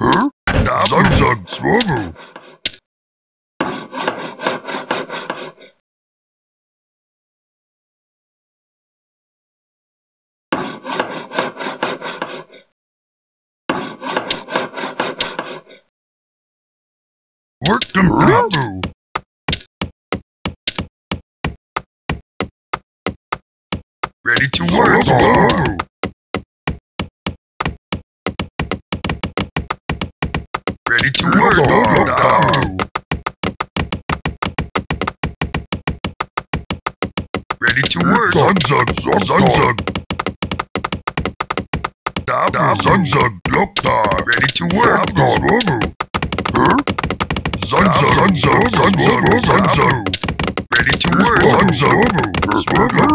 Huh? Zug Swobu. Work complete. Ready to work. Ready to work. Ready to work. Sunzug, Sunzug. Dabu, Sunzug, Loktar. Ready to work. Huh? Sunzug, Sunzug, Sunzug, Sunzug. Ready to work. Sunzug, Loktar.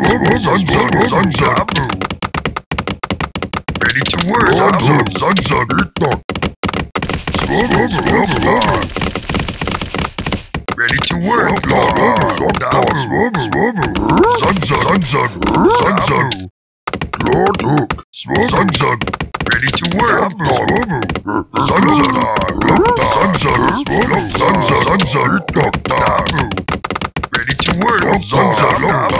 Ready to work. Sunzug, Sunzug. Ready to work. Sunzug, Sunzug, Sunzug. Lord Hook. Sunzug. Ready to work. To work. Sunzug. Loktar. Loktar. Dabu. Ready to work. Dabu. Sunzug.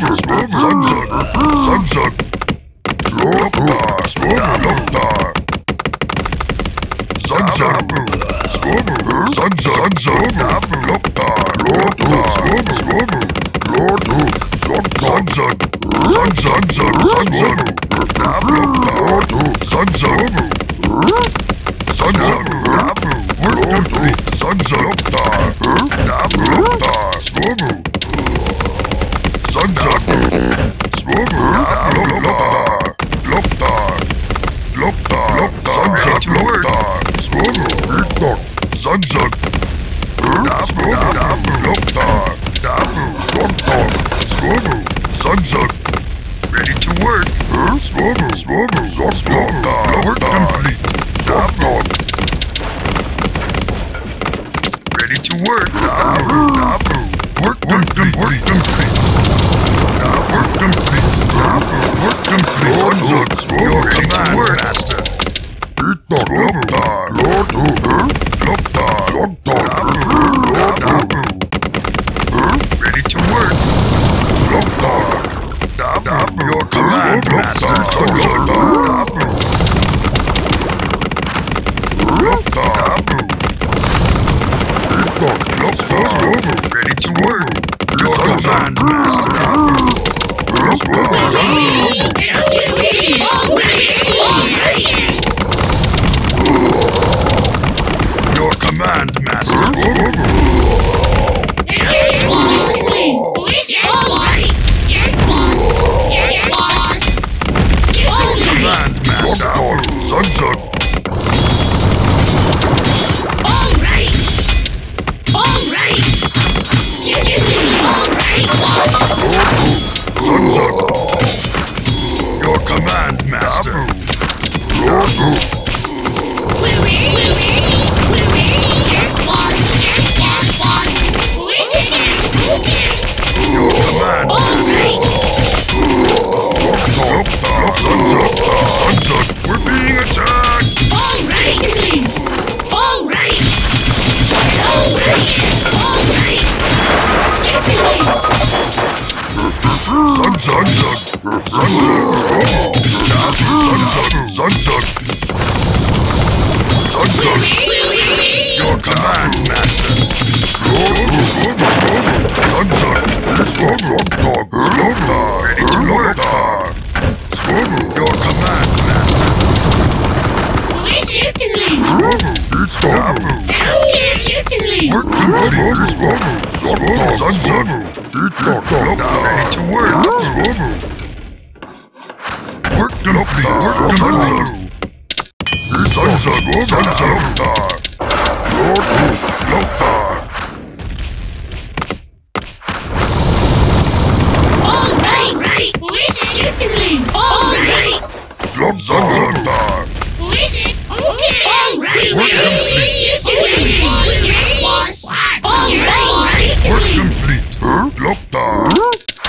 Sunzug. Work. Work complete. Work. Work complete. Work complete. Work complete. Work complete. Your command, master. Loktar. Lord Hoover. Loktar. Loktar. Dabu. Ready to work. Loktar. Your command, master. Ready to work. Your command, master. Your command, master. Ready to work. Your command, master. Work complete. Sunzug. To work. Work complete. Work complete. Sansa, Sansa, Lopta. Work complete. Lopta. Listen.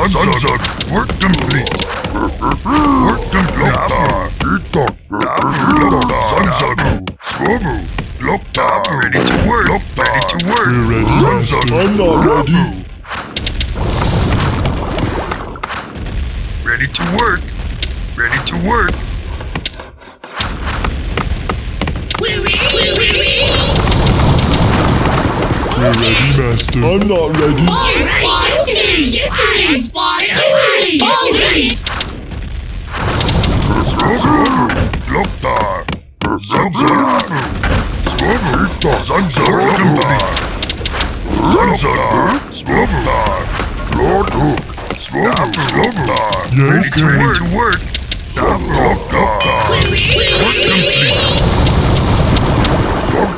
Lord, Sansa, work complete. Work complete. Lopta. Lopta, Sansa, Swobu. Lopta, ready to work. Lopta, ready to work. We're ready, Sansa, Master. I'm not ready. Ready to work. Ready to work. We're ready, we're ready. We're ready, Master. I'm not ready. All right, yes, boss. All right. Lopta. Sansa. Swobu. Sansa, complete. Sansa, Lopta. Lord Hook. Swobu, Lopta. Yes, Ready to sir. work. to work. Lopta. Work complete.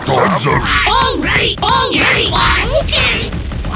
Sansa. All right, all right, boss. Okay.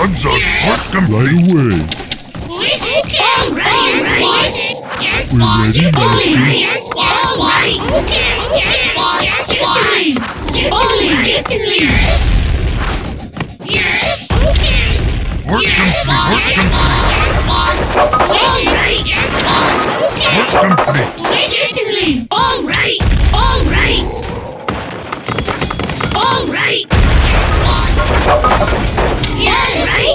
Lopta. Sansa. Work Right complete. away. Listen, all right, boss. Yes, We're boss. ready, All Master. right, yes, boss. All right. Okay. Yes, boss. Yes, boss. All right. Yes. Yes. Okay. Work Yes, complete. boss. Work Yes, complete. boss. Yes, boss. All right. Yes, boss. Okay. Work complete. Listen, all right. All right. All right. Yes, boss.